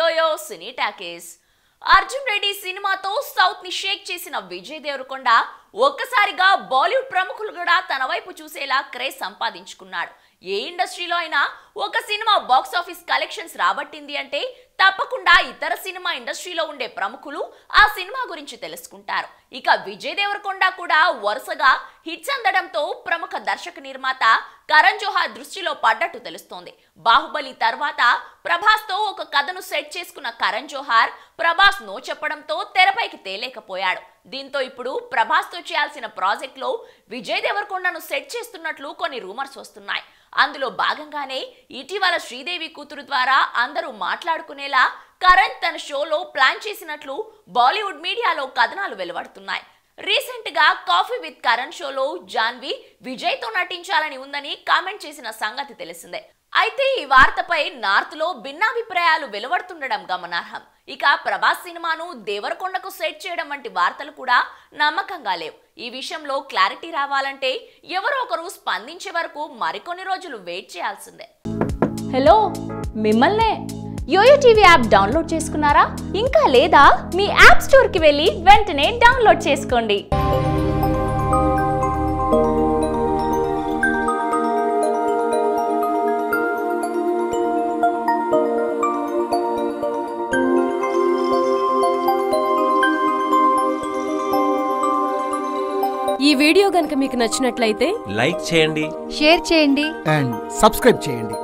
YOYO Cine Talkies. Arjun Reddy సినిమాతో సౌత్ని షేక్ చేసిన విజయ్ దేవరకొండ ఒక్కసారిగా బాలీవుడ్ ప్రముఖులు కూడా తన వైపు చూసేలా క్రేజ్ సంపాదించుకున్నాడు. ఏ ఇండస్ట్రీలో అయినా ఒక సినిమా బాక్స్ ఆఫీస్ కలెక్షన్స్ రాబట్టింది అంటే తప్పకుండా ఇతర సినిమా ఇండస్ట్రీలో ఉండే ప్రముఖులు ఆ సినిమా గురించి తెలుసుకుంటారు. ఇక విజయ్ దేవరకొండ కూడా వరుసగా హిట్స్ అందడంతో ప్రముఖ దర్శక నిర్మాత కరణ్ జోహార్ దృష్టిలో పడ్డట్టు తెలుస్తోంది. బాహుబలి తర్వాత ప్రభాస్తో ఒక కథను సెట్ చేసుకున్న కరణ్ జోహార్ ప్రభాస్ నో చెప్పడంతో తెరపైకి తేలేకపోయాడు. దీంతో ఇప్పుడు ప్రభాస్తో చేయాల్సిన ప్రాజెక్ట్లో విజయ్ దేవరకొండను సెట్ చేస్తున్నట్లు కొన్ని రూమర్స్ వస్తున్నాయి. అందులో భాగంగానే ఇటీవల శ్రీదేవి కూతురు ద్వారా అందరూ మాట్లాడుకునేలా కరణ్ తన షోలో ప్లాన్ చేసినట్లు బాలీవుడ్ మీడియాలో కథనాలు వెలువడుతున్నాయి. రీసెంట్గా కాఫీ విత్ కరణ్ షోలో జాన్వి విజయ్తో నటించాలని ఉందని కామెంట్ చేసిన సంగతి తెలిసిందే. అయితే ఈ వార్తపై నార్త్లో భిన్నాభిప్రాయాలు వెలువడుతుండడం గమనార్హం. ఇక ప్రభాస్ సినిమాను దేవరకొండకు సెట్ చేయడం వంటి వార్తలు కూడా నమ్మకంగా లేవు. ఈ విషయంలో క్లారిటీ రావాలంటే ఎవరో ఒకరు స్పందించే వరకు మరికొన్ని రోజులు వెయిట్ చేయాల్సిందే. హలో మిమ్మల్నే యోయో టీవీ యాప్ డౌన్లోడ్ చేసుకున్నారా? ఇంకా లేదా మీ యాప్ స్టోర్కి వెళ్ళి వెంటనే డౌన్లోడ్ చేసుకోండి. ఈ వీడియో గనుక మీకు నచ్చినట్లయితే లైక్ చేయండి. షేర్ చేయండి. అండ్ సబ్స్క్రైబ్ చేయండి.